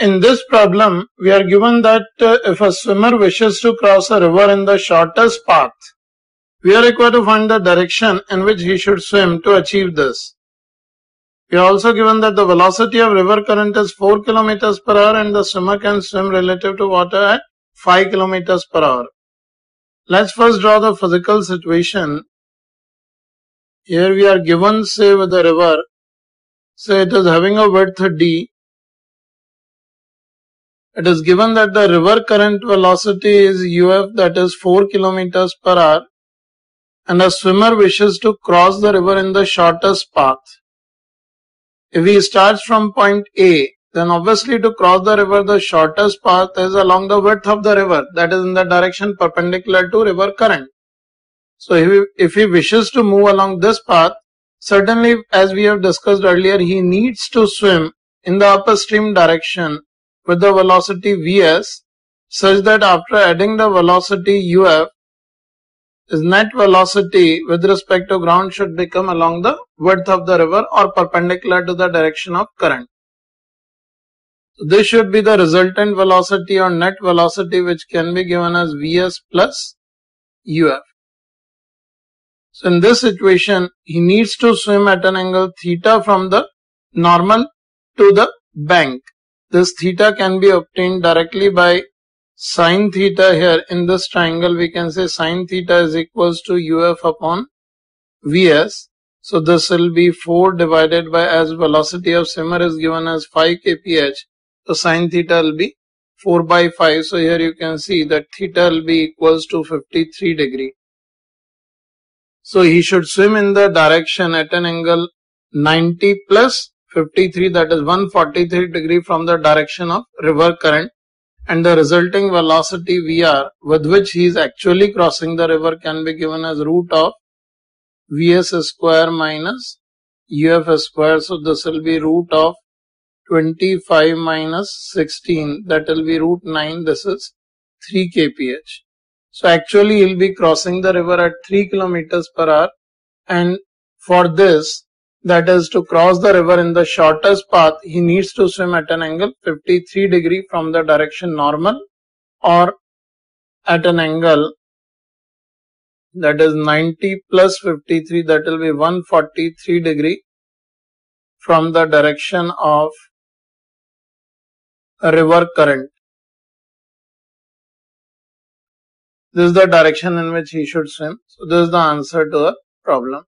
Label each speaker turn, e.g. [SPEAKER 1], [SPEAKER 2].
[SPEAKER 1] In this problem, we are given that uh, if a swimmer wishes to cross a river in the shortest path, we are required to find the direction in which he should swim to achieve this. We are also given that the velocity of river current is 4 km per hour and the swimmer can swim relative to water at 5 km per hour. Let's first draw the physical situation. Here we are given say with the river, say it is having a width d it is given that the river current velocity is UF that is 4 kilometers per hour and a swimmer wishes to cross the river in the shortest path. If he starts from point A, then obviously to cross the river the shortest path is along the width of the river that is in the direction perpendicular to river current. So if he, if he wishes to move along this path, certainly as we have discussed earlier, he needs to swim in the upstream direction with the velocity vs such that after adding the velocity uf his net velocity with respect to ground should become along the width of the river or perpendicular to the direction of current. This should be the resultant velocity or net velocity which can be given as Vs plus Uf. So in this situation, he needs to swim at an angle theta from the normal to the bank. This theta can be obtained directly by sine theta here in this triangle we can say sine theta is equals to uf upon vs. So this will be 4 divided by as velocity of swimmer is given as 5 kph. So sine theta will be 4 by 5. So here you can see that theta will be equals to 53 degree. So he should swim in the direction at an angle 90 plus 53 that is 143 degree from the direction of river current and the resulting velocity Vr with which he is actually crossing the river can be given as root of Vs square minus Uf square. So this will be root of 25 minus 16 that will be root 9 this is 3 kph. So actually he'll be crossing the river at 3 kilometers per hour and for this that is to cross the river in the shortest path he needs to swim at an angle 53 degree from the direction normal or at an angle that is 90 plus 53 that will be 143 degree from the direction of river current. This is the direction in which he should swim. So this is the answer to the problem.